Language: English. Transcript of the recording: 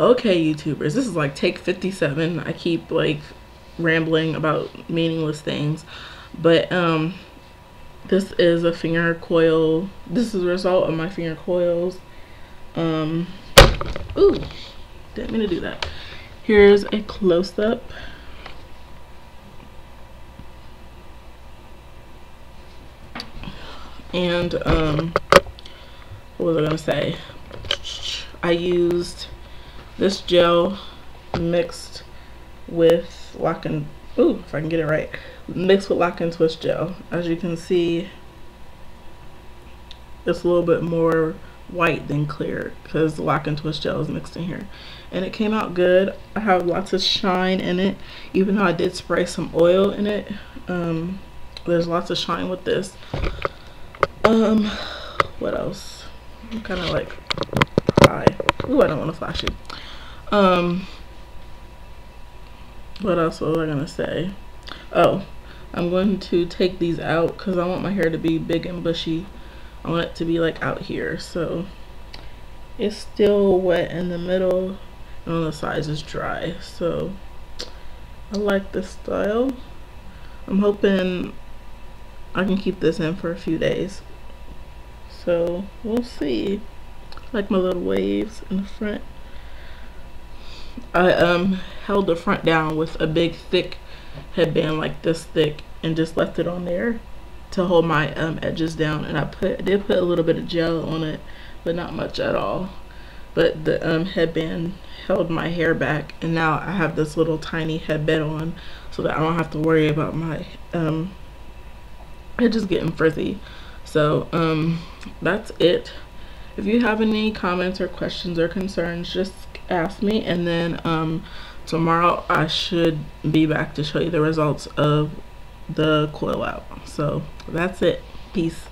Okay, YouTubers, this is like take 57. I keep like rambling about meaningless things, but um, this is a finger coil. This is a result of my finger coils. Um, ooh, didn't mean to do that. Here's a close up. And um, what was I gonna say? I used this gel mixed with lock and ooh if I can get it right mixed with lock and twist gel. As you can see it's a little bit more white than clear because the lock and twist gel is mixed in here. And it came out good. I have lots of shine in it. Even though I did spray some oil in it um, there's lots of shine with this. Um what else? I'm kind of like high ooh I don't want to flash you um, what else was I gonna say? Oh, I'm going to take these out because I want my hair to be big and bushy. I want it to be like out here. So it's still wet in the middle and on the sides is dry. So I like this style. I'm hoping I can keep this in for a few days. So we'll see. Like my little waves in the front. I um held the front down with a big thick headband like this thick and just left it on there to hold my um, edges down. And I put I did put a little bit of gel on it but not much at all. But the um, headband held my hair back and now I have this little tiny headband on so that I don't have to worry about my um, edges getting frizzy. So um, that's it if you have any comments or questions or concerns just ask me and then um, tomorrow I should be back to show you the results of the coil out. So that's it. Peace